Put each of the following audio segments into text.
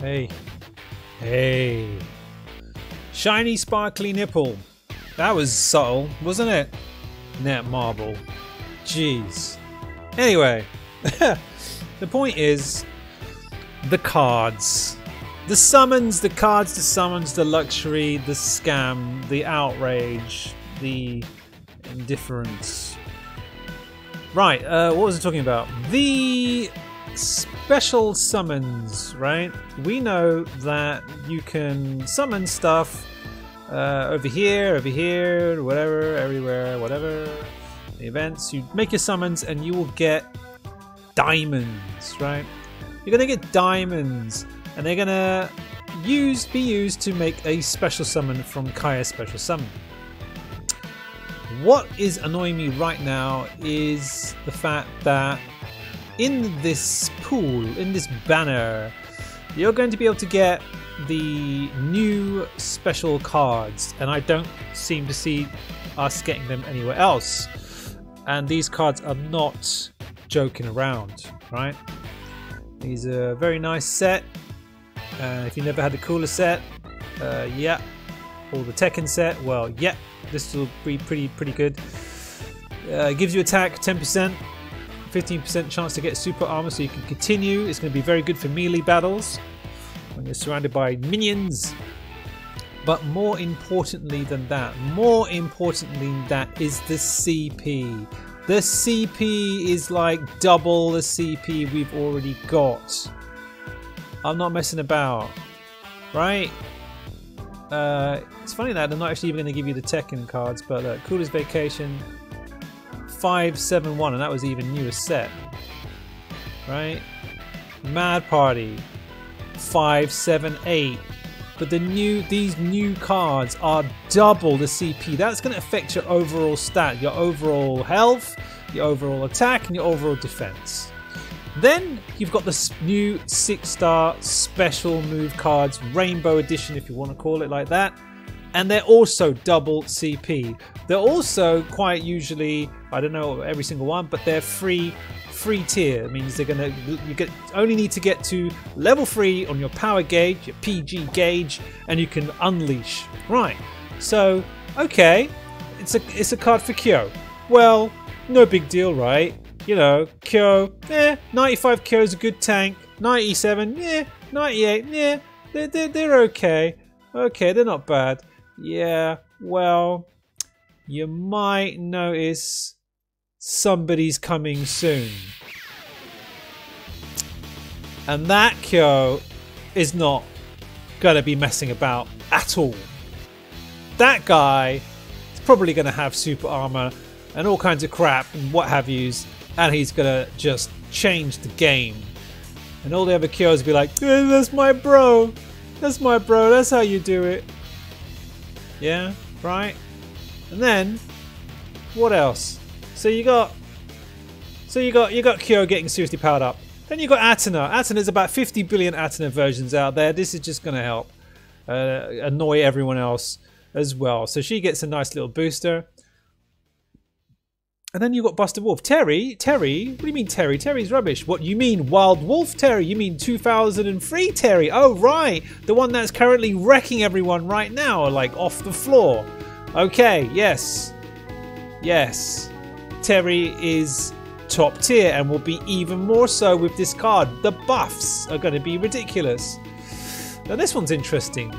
Hey. Hey. Shiny sparkly nipple. That was subtle, wasn't it? Netmarble. Jeez. Anyway, the point is the cards. The summons, the cards, the summons, the luxury, the scam, the outrage, the indifference. Right, uh, what was I talking about? The special summons, right? We know that you can summon stuff uh, over here, over here, whatever, everywhere, whatever. The events, you make your summons and you will get diamonds, right? You're gonna get diamonds, and they're gonna use be used to make a special summon from Kaya's special summon. What is annoying me right now is the fact that in this pool, in this banner, you're going to be able to get the new special cards, and I don't seem to see us getting them anywhere else. And these cards are not joking around, right? These are a very nice set. Uh, if you never had the cooler set, uh, yeah. Or the Tekken set, well, yeah. This will be pretty pretty good. Uh, gives you attack 10%, 15% chance to get super armor so you can continue. It's going to be very good for melee battles when you're surrounded by minions. But more importantly than that, more importantly than that is the CP. The CP is like double the CP we've already got. I'm not messing about, right? Uh, it's funny that they're not actually even going to give you the Tekken cards, but look, Coolest Vacation, 571, and that was even newer set, right? Mad Party, 578. But the new these new cards are double the CP. That's going to affect your overall stat, your overall health, your overall attack, and your overall defense. Then you've got the new six star special move cards, Rainbow Edition, if you want to call it like that. And they're also double CP. They're also quite usually, I don't know every single one, but they're free free tier. It means they're gonna you get only need to get to level three on your power gauge, your PG gauge, and you can unleash. Right. So okay, it's a it's a card for Kyo. Well, no big deal, right? You know, Kyo, yeah, 95 Kyo is a good tank. 97, yeah, 98, yeah, they're, they're, they're okay. Okay, they're not bad. Yeah, well, you might notice somebody's coming soon. And that Kyo is not going to be messing about at all. That guy is probably going to have super armor and all kinds of crap and what have yous, and he's going to just change the game. And all the other Kyos will be like, eh, that's my bro. That's my bro. That's how you do it. Yeah, right? And then, what else? So you got, so you got you got Kyo getting seriously powered up. Then you got Athena. Athena there's about 50 billion Athena versions out there. This is just going to help uh, annoy everyone else as well. So she gets a nice little booster. And then you've got Buster Wolf. Terry? Terry? What do you mean Terry? Terry's rubbish. What, you mean Wild Wolf Terry? You mean 2003 Terry? Oh, right. The one that's currently wrecking everyone right now, like off the floor. Okay, yes. Yes. Terry is top tier and will be even more so with this card. The buffs are going to be ridiculous. Now this one's interesting.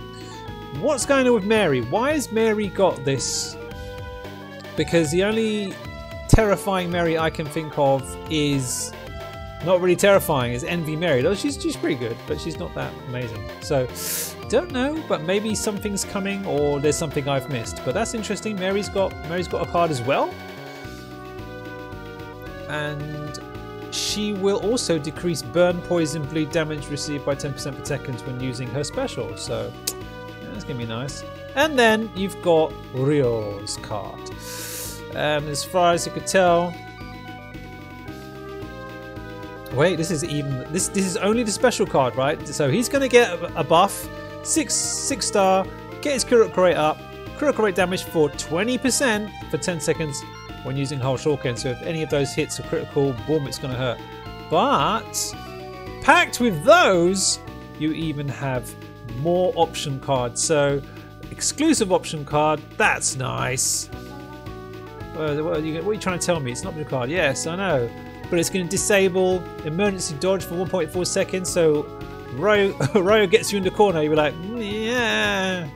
What's going on with Mary? Why has Mary got this? Because the only terrifying Mary I can think of is not really terrifying is Envy Mary. Though she's she's pretty good, but she's not that amazing. So don't know, but maybe something's coming or there's something I've missed. But that's interesting. Mary's got Mary's got a card as well. And she will also decrease burn, poison, bleed damage received by 10% per second when using her special. So yeah, that's gonna be nice. And then you've got Ryo's card. Um, as far as I could tell. Wait, this is even this this is only the special card, right? So he's gonna get a buff, six six star, get his critical rate up, critical rate damage for 20% for 10 seconds when using whole Shuriken. So if any of those hits are critical, boom, it's gonna hurt. But packed with those, you even have more option cards. So, exclusive option card, that's nice. What are, you, what are you trying to tell me? It's not the card. Yes, I know. But it's going to disable emergency dodge for 1.4 seconds. So Ryo, Ryo gets you in the corner. You're like, mm, yeah,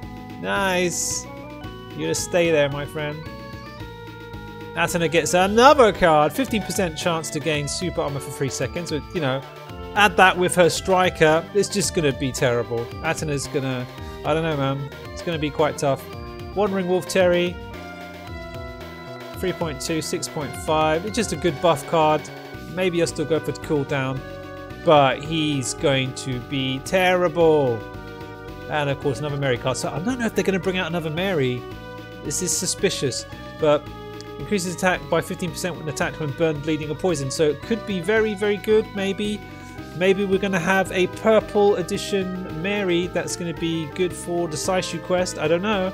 nice. You're going to stay there, my friend. Athena gets another card. 15% chance to gain super armor for 3 seconds. So, you know, add that with her striker. It's just going to be terrible. Athena's going to, I don't know, man. It's going to be quite tough. Wandering Wolf Terry, 3.2, 6.5. It's just a good buff card. Maybe I'll still go for the cooldown. But he's going to be terrible. And of course, another Mary card. So I don't know if they're going to bring out another Mary. This is suspicious. But increases attack by 15% when attacked when burned, bleeding, or poisoned. So it could be very, very good. Maybe. Maybe we're going to have a purple edition Mary that's going to be good for the Saishu quest. I don't know.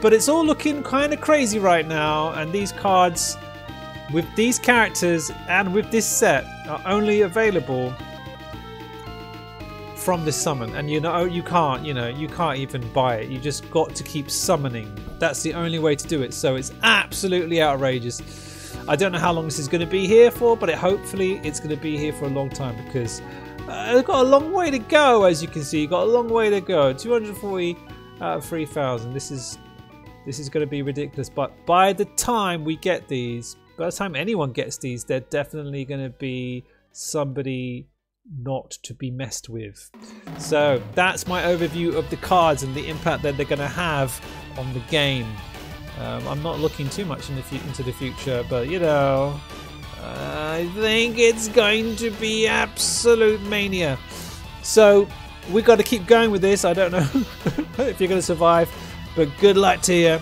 But it's all looking kind of crazy right now, and these cards, with these characters and with this set, are only available from this summon. And you know, you can't, you know, you can't even buy it. You just got to keep summoning. That's the only way to do it. So it's absolutely outrageous. I don't know how long this is going to be here for, but it, hopefully it's going to be here for a long time because uh, it's got a long way to go, as you can see. Got a long way to go. 240 out of 3,000. This is this is going to be ridiculous. But by the time we get these, by the time anyone gets these, they're definitely going to be somebody not to be messed with. So that's my overview of the cards and the impact that they're going to have on the game. Um, I'm not looking too much in the into the future, but you know, I think it's going to be absolute mania. So we've got to keep going with this. I don't know if you're going to survive. But good luck to you.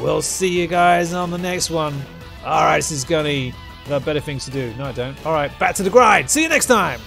We'll see you guys on the next one. Alright, this is Gunny. I've got better things to do. No, I don't. Alright, back to the grind. See you next time.